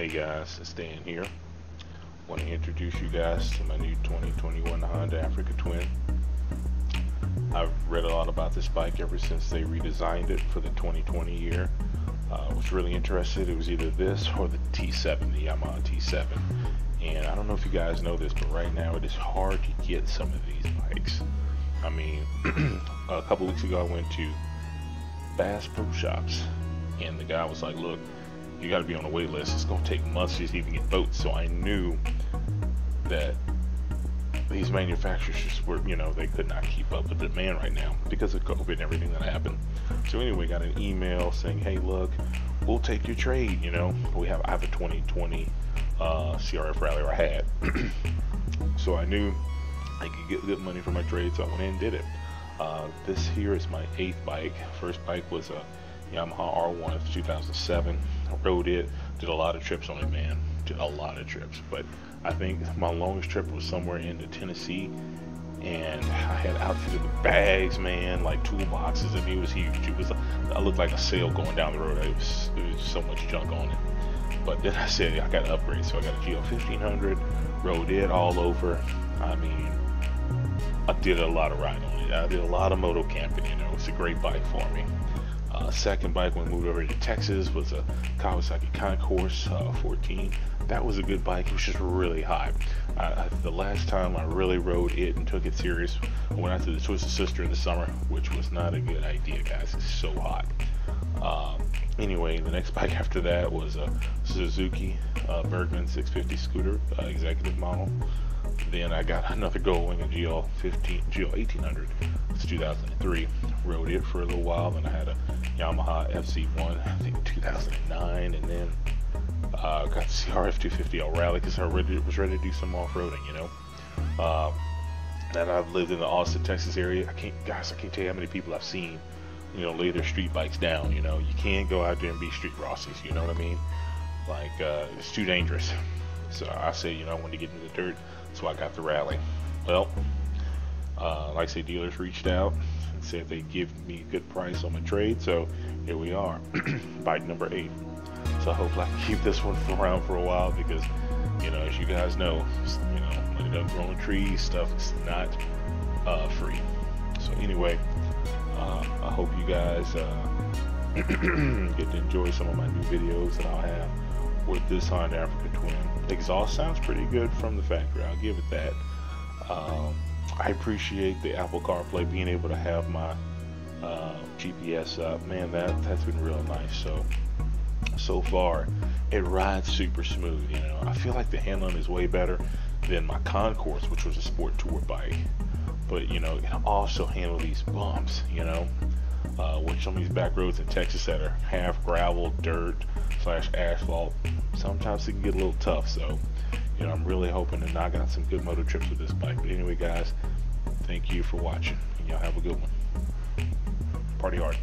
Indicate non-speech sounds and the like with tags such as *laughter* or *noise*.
Hey guys, it's Dan here. Want to introduce you guys to my new 2021 Honda Africa Twin. I've read a lot about this bike ever since they redesigned it for the 2020 year. Uh, I was really interested. It was either this or the T7, the Yamaha T7. And I don't know if you guys know this, but right now it is hard to get some of these bikes. I mean, *clears throat* a couple weeks ago I went to Bass Pro Shops, and the guy was like, "Look, you got to be on a wait list. It's going to take months to even get boats." So I knew that these manufacturers just were, you know, they could not keep up with the demand right now because of COVID and everything that happened. So anyway, got an email saying, "Hey, look, we'll take your trade." You know, we have I have a 2020 uh, CRF Rally, I had. *clears throat* so I knew I could get good money for my trade, so I went in and did it. Uh, this here is my eighth bike. First bike was a Yamaha R1 of 2007. Rode it, did a lot of trips on it, man. Did a lot of trips, but I think my longest trip was somewhere into Tennessee, and I had outfitted with bags, man, like toolboxes. I mean, it was huge. It was, I looked like a sail going down the road. It was, it was so much junk on it. But then I said I got to upgrade, so I got a GL 1500, rode it all over. I mean, I did a lot of riding on it. I did a lot of moto camping. You know, it's a great bike for me. Uh, second bike when we moved over to Texas was a Kawasaki Concours uh, 14. That was a good bike. It was just really. I, the last time I really rode it and took it serious, I went out to the Twisted Sister in the summer, which was not a good idea, guys. It's so hot. Um, anyway, the next *laughs* bike after that was a Suzuki uh, Burgman 650 scooter, uh, executive model. Then I got *laughs* another Goldwing, a GL 15, GL 1800. It's 2003. Rode it for a little while. Then I had a Yamaha FZ1, I think 2009, and then uh, got the CRF 250L Rally because I was ready to do some off-roading, you know. Um, and I've lived in the Austin, Texas area. I can't, guys, I can't tell you how many people I've seen, you know, lay their street bikes down. You know, you can't go out there and be street Rossies. You know what I mean? Like uh, it's too dangerous. So I say, you know, I wanted to get into the dirt, so I got the Rally. Well, uh, like I say, dealers reached out and said they give me a good price on my trade. So here we are, *clears throat* bike number eight. So I hope I can keep this one *laughs* around for a while because, you know, as you guys know, you know, when it doesn't grow on trees, stuff is not uh, free. So anyway, uh, I hope you guys uh, *clears throat* get to enjoy some of my new videos that I'll have with this Honda Africa Twin. The exhaust sounds pretty good from the factory. I'll give it that. Um, I appreciate the Apple CarPlay being able to have my uh, GPS up. Man, that that's been real nice. So so far, it rides super smooth. You know, I feel like the handling is way better than my Concours, which was a sport tour bike. But you know, it also handle these bumps. You know, uh, which some of these back roads in Texas that are half gravel, dirt slash asphalt, sometimes it can get a little tough. So, you know, I'm really hoping to knock out some good moto trips with this bike. But anyway, guys, thank you for watching. And y'all have a good one. Party hard.